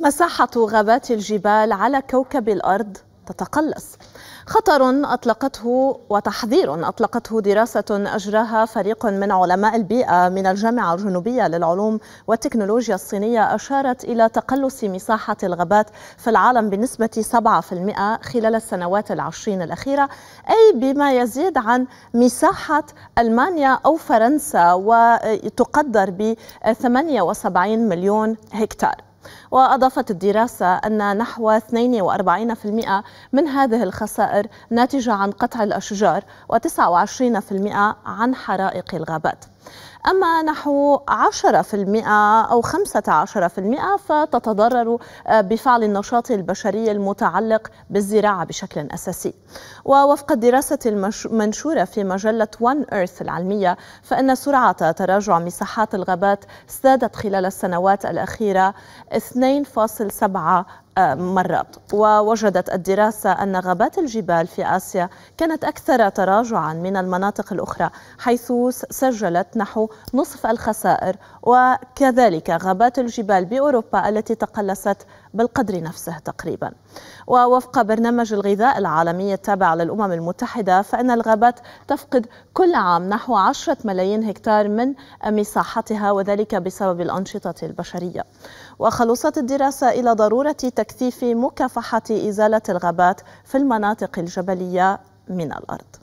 مساحة غابات الجبال على كوكب الأرض تتقلص. خطر أطلقته وتحذير أطلقته دراسة أجراها فريق من علماء البيئة من الجامعة الجنوبية للعلوم والتكنولوجيا الصينية أشارت إلى تقلص مساحة الغابات في العالم بنسبة 7% خلال السنوات العشرين الأخيرة أي بما يزيد عن مساحة ألمانيا أو فرنسا وتقدر ب 78 مليون هكتار. وأضافت الدراسة أن نحو 42% من هذه الخسائر ناتجة عن قطع الأشجار و29% عن حرائق الغابات. أما نحو 10% أو 15% فتتضرر بفعل النشاط البشري المتعلق بالزراعة بشكل أساسي. ووفق الدراسة المنشورة في مجلة One Earth العلمية فإن سرعة تراجع مساحات الغابات ازدادت خلال السنوات الأخيرة 2.7 مرات. ووجدت الدراسة أن غابات الجبال في آسيا كانت أكثر تراجعا من المناطق الأخرى حيث سجلت نحو نصف الخسائر. وكذلك غابات الجبال بأوروبا التي تقلصت بالقدر نفسه تقريبا. ووفق برنامج الغذاء العالمي التابع للأمم المتحدة فإن الغابات تفقد كل عام نحو 10 ملايين هكتار من مساحتها وذلك بسبب الأنشطة البشرية. وخلصت الدراسة إلى ضرورة تكثيف مكافحة إزالة الغابات في المناطق الجبلية من الأرض.